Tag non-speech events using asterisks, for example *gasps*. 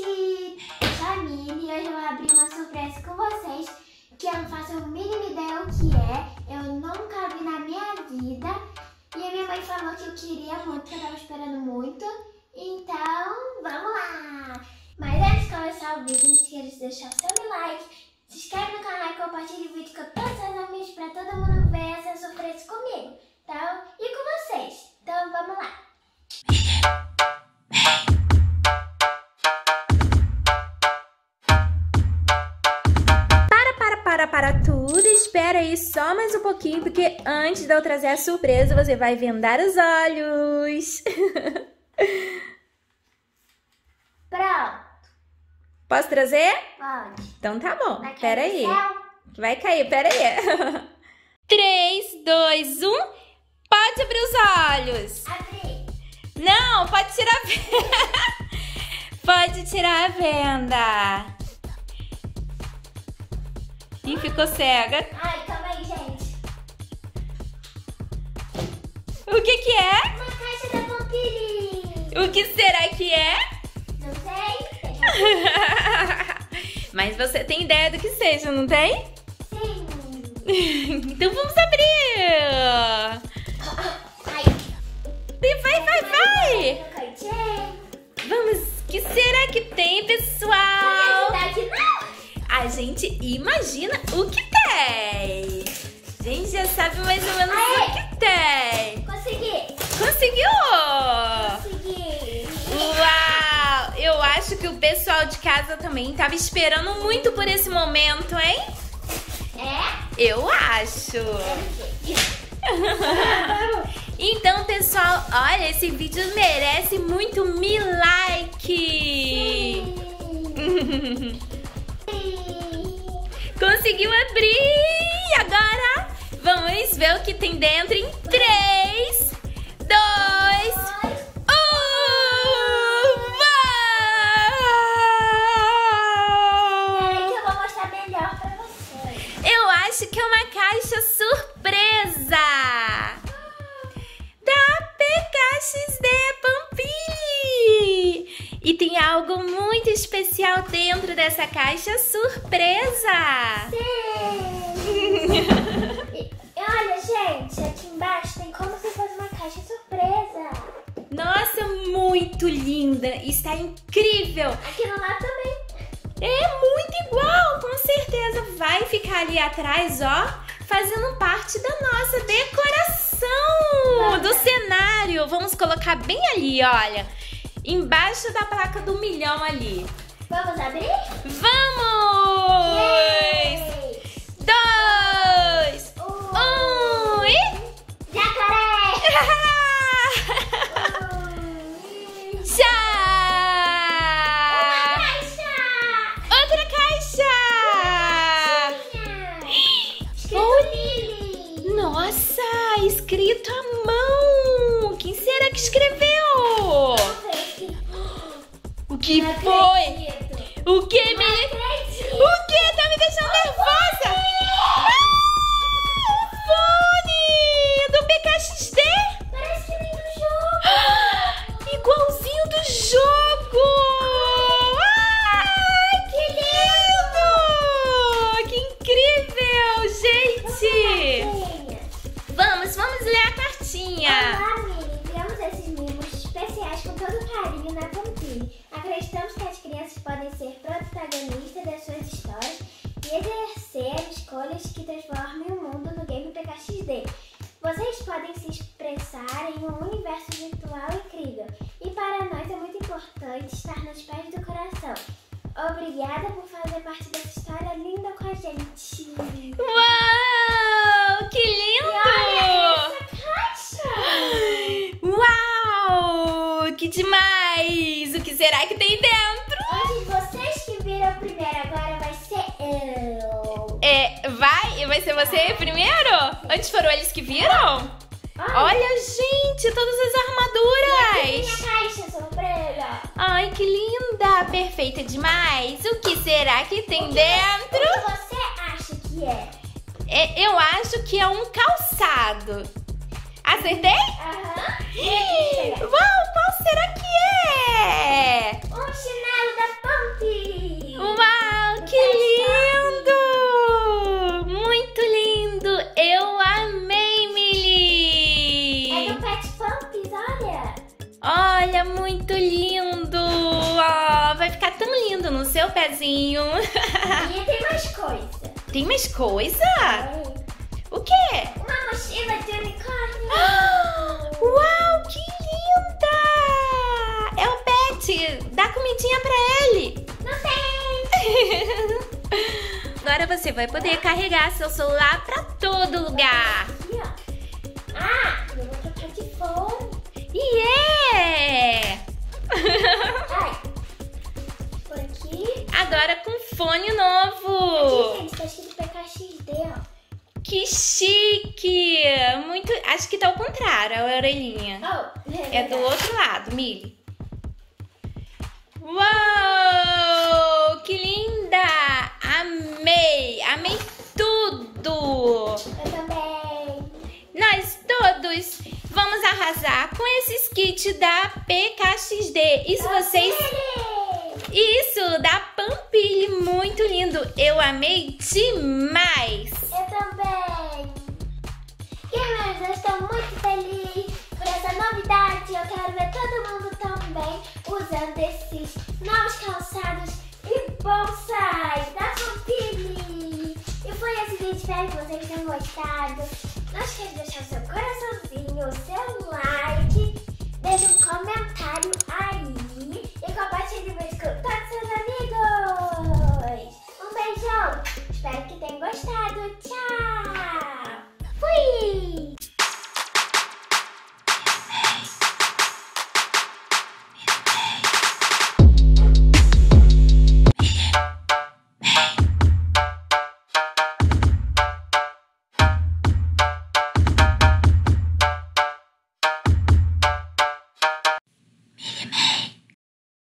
gente! Mini e hoje eu vou abrir uma surpresa com vocês que eu não faço a mínima ideia o que é, eu nunca vi na minha vida e a minha mãe falou que eu queria muito, que eu tava esperando muito, então vamos lá! Mas antes de começar o vídeo, não esqueça de deixar o seu like, se inscreve no canal e compartilhe o vídeo com todos aí só mais um pouquinho, porque antes de eu trazer a surpresa, você vai vendar os olhos. *laughs* Pronto, Posso trazer? pode. Então tá bom. Vai Pera aí. Vai cair, pera aí. 3, 2, 1. Pode abrir os olhos. Abri. Não, pode tirar a *laughs* venda. pode tirar a venda. Ih, ficou cega. Ai, calma aí, gente. O que que é? Uma caixa da Pompirinho. O que será que é? Não sei. *laughs* Mas você tem ideia do que seja, não tem? Sim. *laughs* então vamos abrir! Ai. Vai, vai, vai! Vamos, o que será que tem, pessoal? Gente imagina o que tem! A gente já sabe mais ou menos Aê! o que tem! Consegui. Conseguiu! Consegui. Uau! Eu acho que o pessoal de casa também estava esperando muito por esse momento, hein? É? Eu acho! Vamos. *laughs* Então, pessoal, olha, esse vídeo merece muito me like! *laughs* Conseguiu abrir! Agora vamos ver o que tem dentro em 3, E tem algo muito especial dentro dessa caixa surpresa! Sim. E, olha, gente, aqui embaixo tem como se fosse uma caixa surpresa. Nossa, muito linda! Está incrível! Aqui no lado também. É muito igual, com certeza vai ficar ali atrás, ó, fazendo parte da nossa decoração do cenário. Vamos colocar bem ali, olha, embaixo da placa do milhão ali. Vamos abrir? Vamos! Yay! Dois, Um. um e Jacaré! *laughs* Tchau! Uma caixa! Outra caixa! Escrito. Nossa, escrito à mão! O que, exercer escolhas que transformem o mundo no game PKXD. Vocês podem se expressar em um universo virtual incrível e para nós é muito importante estar nos pés do coração. Obrigada por fazer parte dessa história linda com a gente. Uau! Que E olha lindo! essa caixa! Uau! Que demais! O que será que tem dentro? Vai? Ser você primeiro? Antes foram eles que viram? Olha, gente, todas as armaduras! minha caixa surpresa. Ai, que linda! Perfeita demais! O que será que tem O que dentro? você acha que é? É, eu acho que é um calçado. Acertei? Aham. Uau, qual Olha, muito lindo! Oh, vai ficar tão lindo no seu pezinho. E tem mais coisa. Tem mais coisa? É. O quê? Uma mochila de unicórnio. Oh, *gasps* uau, que linda! É o Pet. Dá comidinha pra ele. Não sei. *laughs* Agora você vai poder carregar seu celular pra todo lugar. Fone Aqui, novo. gente, tá escrito PKXD, ó. Que chique! Muito. Acho que tá ao contrário, a orelhinha. Oh, É do outro lado, Mili. Uau! Que linda! Amei! Amei tudo! Eu também. Nós todos vamos arrasar com esses kits da PKXD. Isso vocês. Isso, da Pampilhe, muito lindo. Eu amei demais. Eu também. Gamers, eu estou muito feliz por essa novidade. Eu quero ver todo mundo também usando esses novos calçados e bolsas da Pampilhe. E foi esse vídeo, espero que vocês tenham gostado.